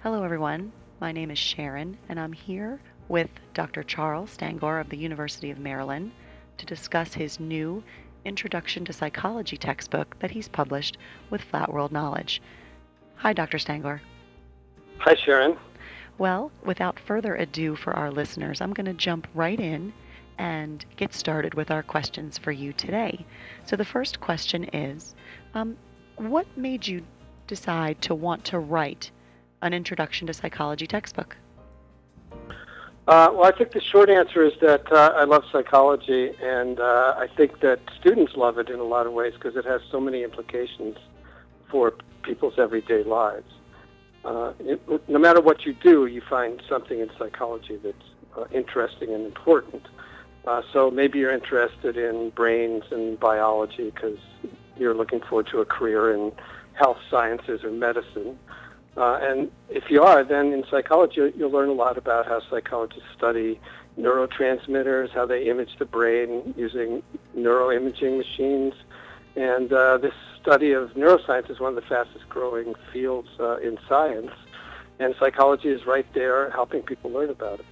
Hello, everyone. My name is Sharon, and I'm here with Dr. Charles Stangor of the University of Maryland to discuss his new Introduction to Psychology textbook that he's published with Flat World Knowledge. Hi, Dr. Stangor. Hi, Sharon. Well, without further ado for our listeners, I'm going to jump right in and get started with our questions for you today. So, the first question is um, What made you decide to want to write an Introduction to Psychology textbook? Uh, well, I think the short answer is that uh, I love psychology, and uh, I think that students love it in a lot of ways because it has so many implications for people's everyday lives. Uh, it, no matter what you do, you find something in psychology that's uh, interesting and important. Uh, so maybe you're interested in brains and biology because you're looking forward to a career in health sciences or medicine. Uh, and if you are, then in psychology, you'll learn a lot about how psychologists study neurotransmitters, how they image the brain using neuroimaging machines. And uh, this study of neuroscience is one of the fastest growing fields uh, in science. And psychology is right there helping people learn about it.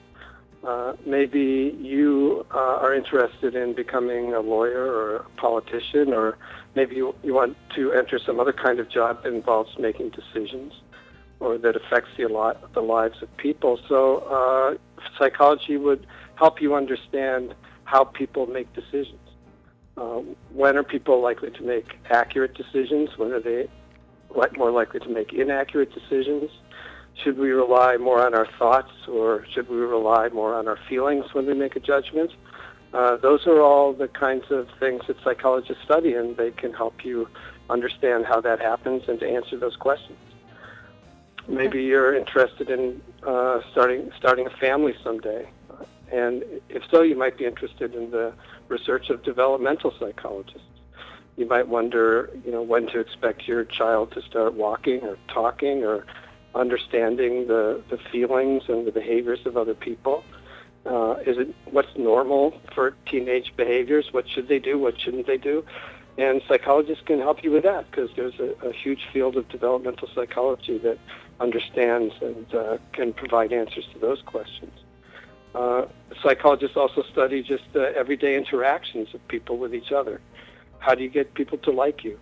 Uh, maybe you uh, are interested in becoming a lawyer or a politician, or maybe you, you want to enter some other kind of job that involves making decisions or that affects the, the lives of people. So uh, psychology would help you understand how people make decisions. Uh, when are people likely to make accurate decisions? When are they more likely to make inaccurate decisions? Should we rely more on our thoughts or should we rely more on our feelings when we make a judgment? Uh, those are all the kinds of things that psychologists study, and they can help you understand how that happens and to answer those questions. Maybe you're interested in uh, starting starting a family someday, and if so, you might be interested in the research of developmental psychologists. You might wonder, you know, when to expect your child to start walking or talking or understanding the, the feelings and the behaviors of other people. Uh, is it what's normal for teenage behaviors? What should they do? What shouldn't they do? And psychologists can help you with that because there's a, a, huge field of developmental psychology that understands and uh, can provide answers to those questions. Uh, psychologists also study just the everyday interactions of people with each other. How do you get people to like you?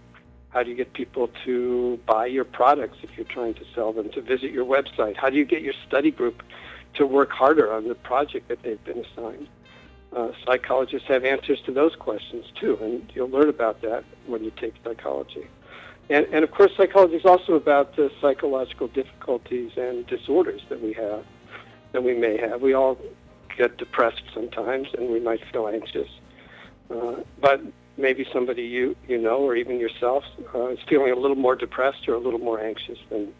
How do you get people to buy your products if you're trying to sell them, to visit your website? How do you get your study group to work harder on the project that they've been assigned? Uh, psychologists have answers to those questions too, and you'll learn about that when you take psychology. And, and of course, psychology is also about the psychological difficulties and disorders that we have, that we may have. We all get depressed sometimes, and we might feel anxious. Uh, but maybe somebody you you know or even yourself uh, is feeling a little more depressed or a little more anxious than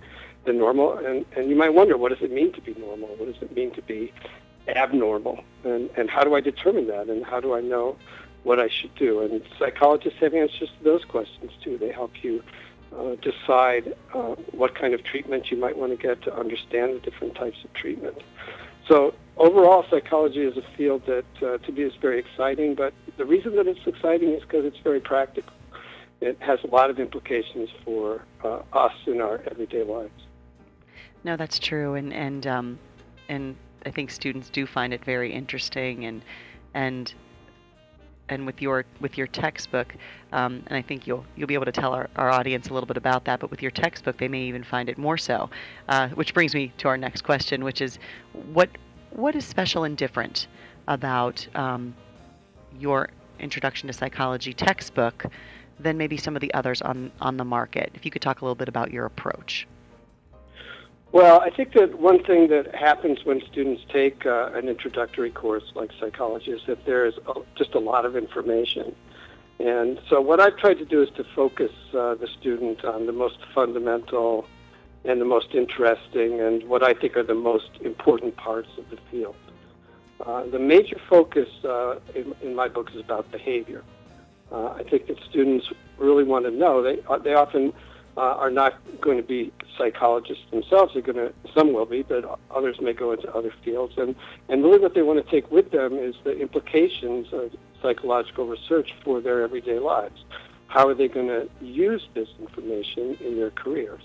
than normal and and you might wonder what does it mean to be normal what does it mean to be abnormal and and how do I determine that and how do I know what I should do and psychologists have answers to those questions too they help you uh, decide uh, what kind of treatment you might want to get to understand the different types of treatment so overall, psychology is a field that uh, to me is very exciting. But the reason that it's exciting is because it's very practical. It has a lot of implications for uh, us in our everyday lives. No, that's true, and and um, and I think students do find it very interesting, and and and with your with your textbook, um, and I think you'll you'll be able to tell our, our audience a little bit about that. But with your textbook, they may even find it more so. Uh, which brings me to our next question, which is, what what is special and different about um, your Introduction to Psychology textbook than maybe some of the others on on the market? If you could talk a little bit about your approach. Well, I think that one thing that happens when students take uh, an introductory course like psychology is that there is just a lot of information. And so what I've tried to do is to focus uh, the student on the most fundamental and the most interesting and what I think are the most important parts of the field. Uh, the major focus uh, in, in, my book is about behavior. Uh, I think that students really want to know. They, uh, they often uh, are not going to be psychologists themselves. They're going to, some will be, but others may go into other fields. And, and really what they want to take with them is the implications of psychological research for their everyday lives. How are they going to use this information in their careers?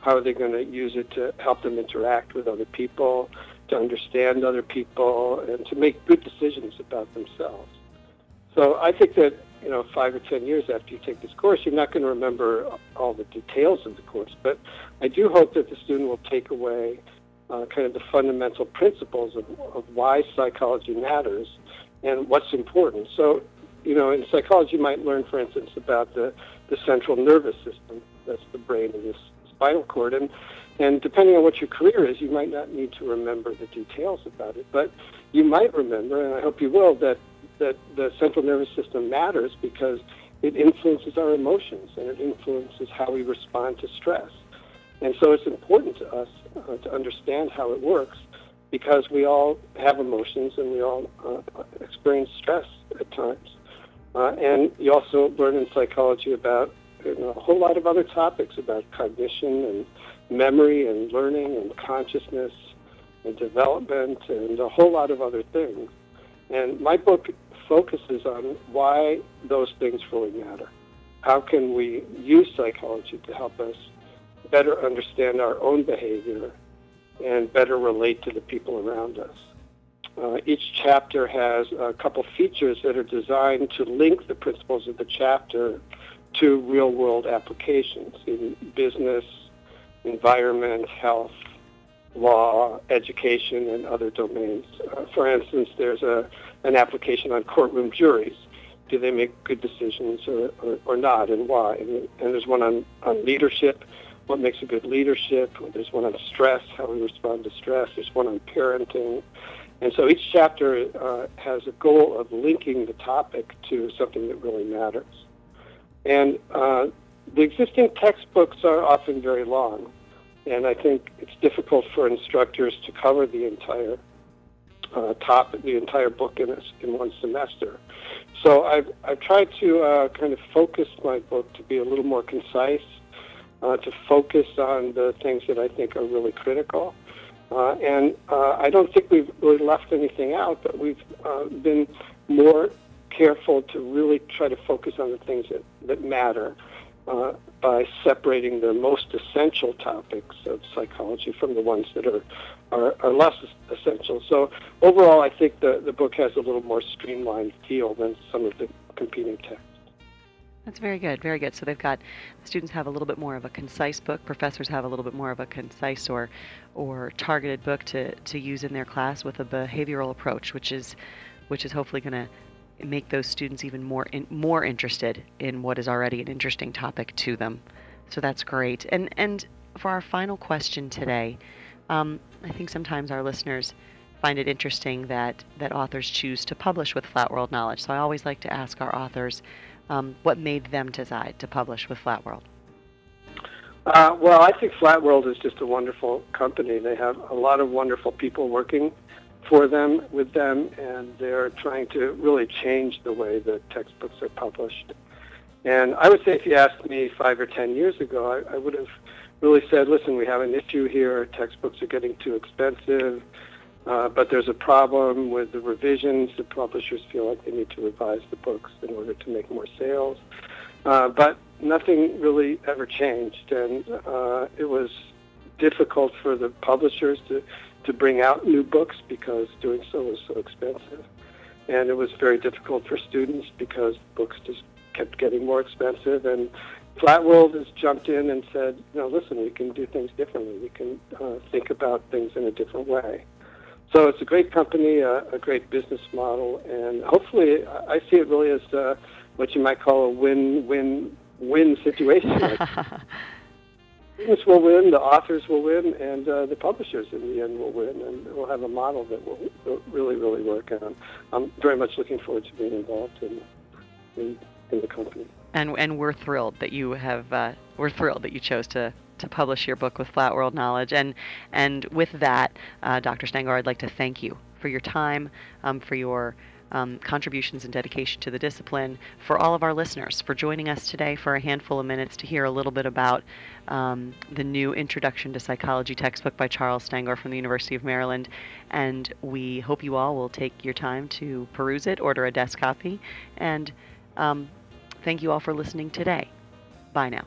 How are they going to use it to help them interact with other people, to understand other people, and to make good decisions about themselves? So I think that you know, five or ten years after you take this course, you're not going to remember all the details of the course. But I do hope that the student will take away uh, kind of the fundamental principles of, of why psychology matters and what's important. So, you know, in psychology, you might learn, for instance, about the, the central nervous system. That's the brain and the spinal cord. And, and depending on what your career is, you might not need to remember the details about it. But you might remember, and I hope you will, that that the central nervous system matters because it influences our emotions and it influences how we respond to stress. And so it's important to us uh, to understand how it works because we all have emotions and we all uh, experience stress at times. Uh, and you also learn in psychology about you know, a whole lot of other topics about cognition and memory and learning and consciousness and development and a whole lot of other things. And my book focuses on why those things really matter. How can we use psychology to help us better understand our own behavior and better relate to the people around us? Uh, each chapter has a couple features that are designed to link the principles of the chapter to real world applications in business, environment, health, law, education, and other domains. Uh, for instance, there's a an application on courtroom juries. Do they make good decisions or, or, or not, and why? And, and there's one on, on leadership, what makes a good leadership. There's one on stress, how we respond to stress. There's one on parenting. And so each chapter uh, has a goal of linking the topic to something that really matters. And uh, the existing textbooks are often very long, and I think it's difficult for instructors to cover the entire uh, the entire book in, a, in one semester. So I've, I've tried to uh, kind of focus my book to be a little more concise, uh, to focus on the things that I think are really critical. Uh, and uh, I don't think we've really left anything out, but we've uh, been more careful to really try to focus on the things that, that matter uh, by separating the most essential topics of psychology from the ones that are, are, are less essential. So overall, I think the, the book has a little more streamlined feel than some of the competing texts. That's very good, very good. So they've got the students have a little bit more of a concise book. Professors have a little bit more of a concise or, or targeted book to, to use in their class with a behavioral approach, which is, which is hopefully going to make those students even more in, more interested in what is already an interesting topic to them. So that's great. And and for our final question today, um, I think sometimes our listeners find it interesting that that authors choose to publish with Flat World Knowledge. So I always like to ask our authors um, what made them decide to publish with Flat World. Uh, well, I think Flat World is just a wonderful company. They have a lot of wonderful people working for them, with them, and they're trying to really change the way the textbooks are published. And I would say if you asked me five or ten years ago, I, I would have really said, listen, we have an issue here. Textbooks are getting too expensive, uh, but there's a problem with the revisions. The publishers feel like they need to revise the books in order to make more sales. Uh, but nothing really ever changed, and uh, it was difficult for the publishers to to bring out new books because doing so was so expensive. And it was very difficult for students because books just kept getting more expensive. And Flat World has jumped in and said, you know, listen, we can do things differently. We can uh, think about things in a different way. So it's a great company, uh, a great business model, and hopefully I see it really as uh, what you might call a win-win-win situation. students will win, the authors will win, and uh, the publishers in the end will win, and we'll have a model that will, really, really work. And I'm very much looking forward to being involved in, in, in the company. And and we're thrilled that you have. Uh, we're thrilled that you chose to to publish your book with Flat World Knowledge. And and with that, uh, Dr. Stangor, I'd like to thank you for your time, um, for your um, contributions and dedication to the discipline, for all of our listeners for joining us today for a handful of minutes to hear a little bit about um, the new Introduction to Psychology textbook by Charles Stangor from the University of Maryland. And we hope you all will take your time to peruse it, order a desk copy, and um, thank you all for listening today. Bye now.